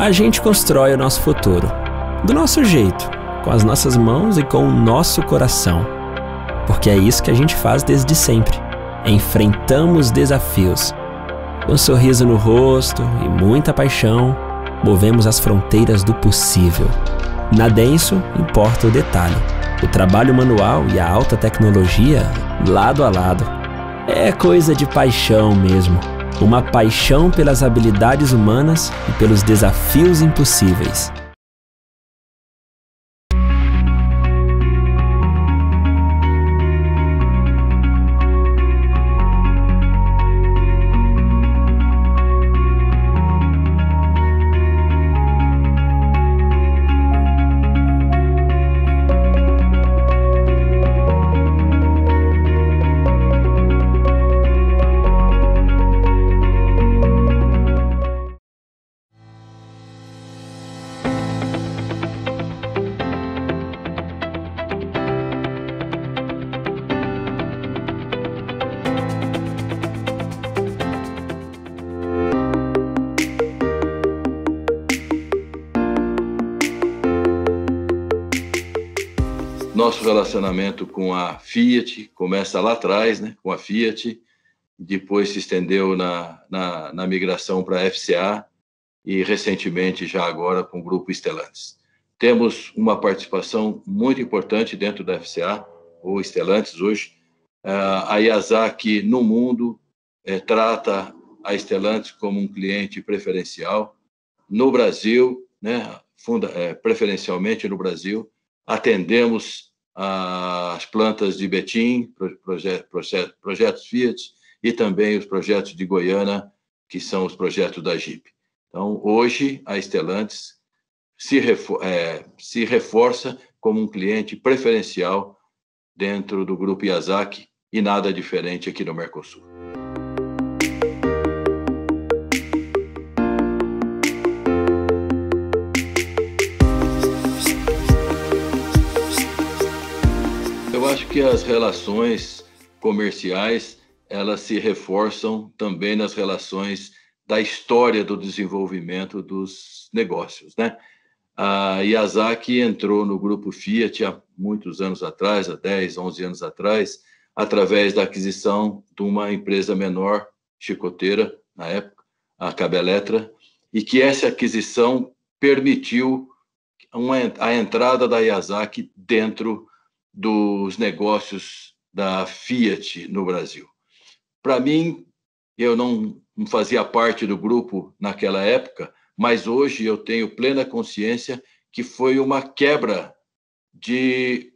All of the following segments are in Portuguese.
A gente constrói o nosso futuro, do nosso jeito, com as nossas mãos e com o nosso coração. Porque é isso que a gente faz desde sempre. Enfrentamos desafios. Com um sorriso no rosto e muita paixão, movemos as fronteiras do possível. Na Denso, importa o detalhe. O trabalho manual e a alta tecnologia, lado a lado. É coisa de paixão mesmo. Uma paixão pelas habilidades humanas e pelos desafios impossíveis. Nosso relacionamento com a Fiat começa lá atrás, né, com a Fiat, depois se estendeu na, na, na migração para a FCA e recentemente já agora com o grupo Stellantis. Temos uma participação muito importante dentro da FCA, ou Stellantis hoje. A Yazaki no mundo é, trata a Stellantis como um cliente preferencial. No Brasil, né, funda, é, preferencialmente no Brasil, atendemos as plantas de Betim, proje, proje, projetos Fiat, e também os projetos de Goiânia, que são os projetos da Jeep. Então, hoje, a Stellantis se, refor é, se reforça como um cliente preferencial dentro do grupo Yazaki e nada diferente aqui no Mercosul. Acho que as relações comerciais elas se reforçam também nas relações da história do desenvolvimento dos negócios, né? A Yazaki entrou no grupo Fiat há muitos anos atrás, há 10, 11 anos atrás, através da aquisição de uma empresa menor, chicoteira, na época, a Cabeletra, e que essa aquisição permitiu uma, a entrada da Yazaki dentro dos negócios da Fiat no Brasil. Para mim, eu não, fazia parte do grupo naquela época, mas hoje eu tenho plena consciência que foi uma quebra de,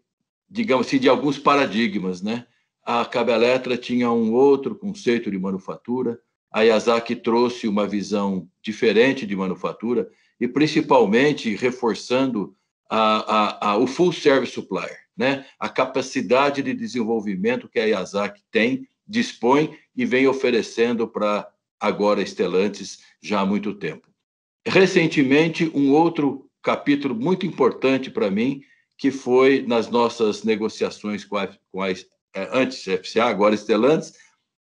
digamos assim, de alguns paradigmas, né? A Cabeletra tinha um outro conceito de manufatura, a Yazaki trouxe uma visão diferente de manufatura e principalmente reforçando a, a, a, o full service supplier né, a capacidade de desenvolvimento que a Yazaki tem, dispõe e vem oferecendo para agora Estelantes já há muito tempo. Recentemente, um outro capítulo muito importante para mim, que foi nas nossas negociações com a, com a é, antes FCA, agora Estelantes,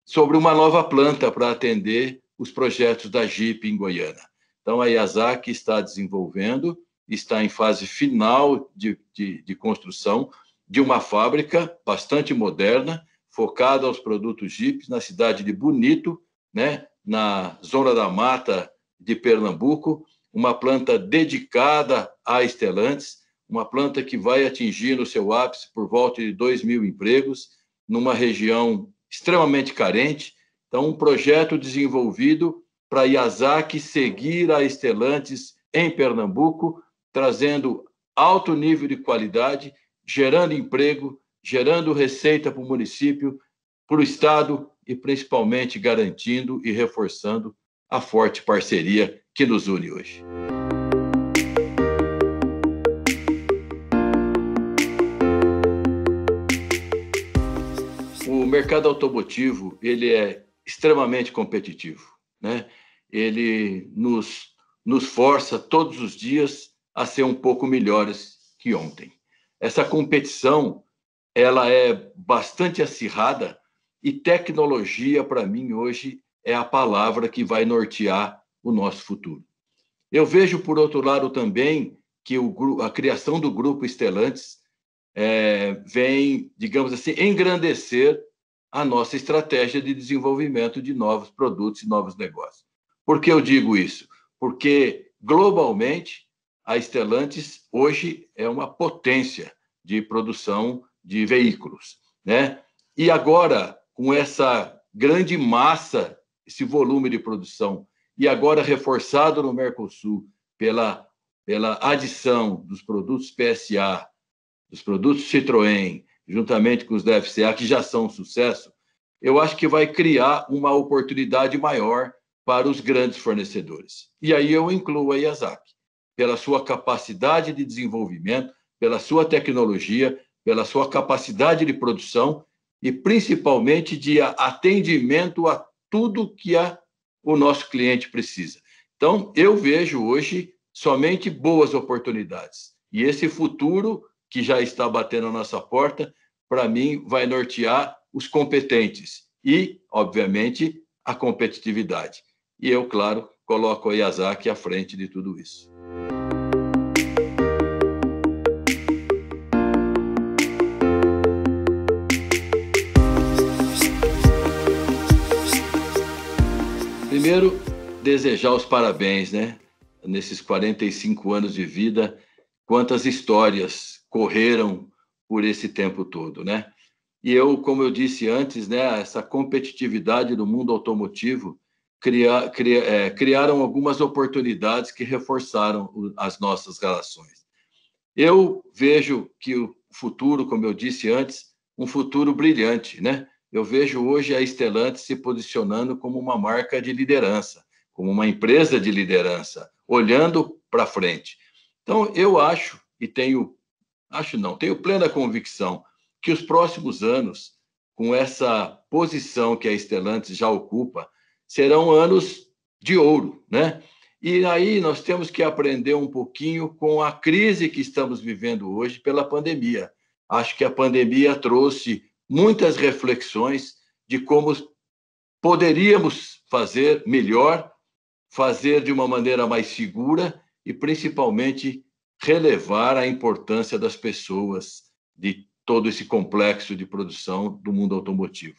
sobre uma nova planta para atender os projetos da Jeep em Goiânia. Então, a Yazaki está desenvolvendo, está em fase final de, de, de construção, de uma fábrica bastante moderna, focada aos produtos Jeep, na cidade de Bonito, né, na zona da mata de Pernambuco, uma planta dedicada a estelantes, uma planta que vai atingir no seu ápice por volta de 2 mil empregos, numa região extremamente carente. Então, um projeto desenvolvido para Yazaki seguir a Estelantes em Pernambuco, trazendo alto nível de qualidade gerando emprego, gerando receita para o município, para o Estado e principalmente garantindo e reforçando a forte parceria que nos une hoje. O mercado automotivo ele é extremamente competitivo, né? Ele nos nos força todos os dias a ser um pouco melhores que ontem. Essa competição ela é bastante acirrada e tecnologia para mim hoje é a palavra que vai nortear o nosso futuro. Eu vejo, por outro lado, também que o, a criação do grupo Estelantes é, vem, digamos assim, engrandecer a nossa estratégia de desenvolvimento de novos produtos e novos negócios. Por que eu digo isso? Porque, globalmente, a Stellantis hoje é uma potência de produção de veículos. Né? E agora, com essa grande massa, esse volume de produção, e agora reforçado no Mercosul pela, pela adição dos produtos PSA, dos produtos Citroën, juntamente com os da FCA, que já são um sucesso, eu acho que vai criar uma oportunidade maior para os grandes fornecedores. E aí eu incluo a Yazaki, pela sua capacidade de desenvolvimento, pela sua tecnologia, pela sua capacidade de produção e principalmente de atendimento a tudo que a, o nosso cliente precisa. Então, eu vejo hoje somente boas oportunidades. E esse futuro que já está batendo a nossa porta, para mim, vai nortear os competentes e, obviamente, a competitividade. E eu, claro, coloco a Yazaki à frente de tudo isso. Primeiro, desejar os parabéns, né? Nesses 45 anos de vida, quantas histórias correram por esse tempo todo, né? E eu, como eu disse antes, né, essa competitividade do mundo automotivo é, criaram algumas oportunidades que reforçaram as nossas relações. Eu vejo que o futuro, como eu disse antes, um futuro brilhante, né? Eu vejo hoje a Stellantis se posicionando como uma marca de liderança, como uma empresa de liderança, olhando para frente. Então, eu acho e tenho, acho não, tenho plena convicção que os próximos anos, com essa posição que a Stellantis já ocupa, serão anos de ouro, né? E aí nós temos que aprender um pouquinho com a crise que estamos vivendo hoje pela pandemia. Acho que a pandemia trouxe muitas reflexões de como poderíamos fazer melhor, fazer de uma maneira mais segura e, principalmente, relevar a importância das pessoas de todo esse complexo de produção do mundo automotivo.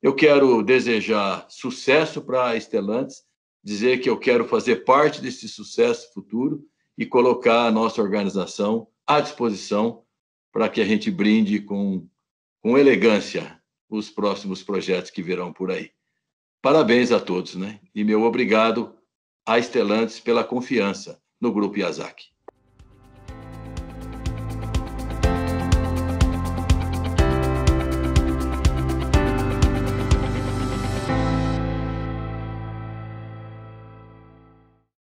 Eu quero desejar sucesso para a Estelantes, dizer que eu quero fazer parte desse sucesso futuro e colocar a nossa organização à disposição para que a gente brinde com com elegância os próximos projetos que virão por aí. Parabéns a todos, né? E meu obrigado a Estelantes pela confiança no Grupo Yazaki.